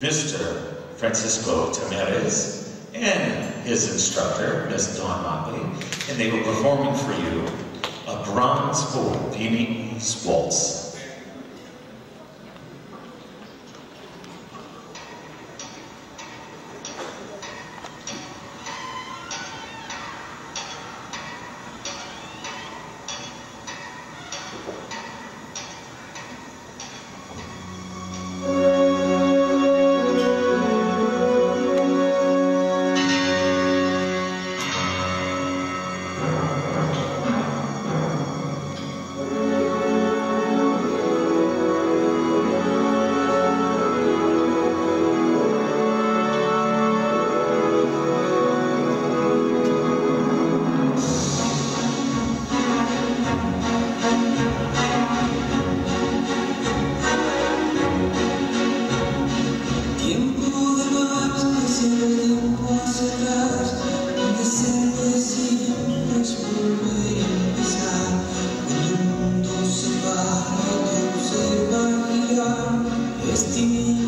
Mr. Francisco Tamariz and his instructor, Miss Dawn Motley, and they were performing for you a bronze for Viennese Waltz. Thank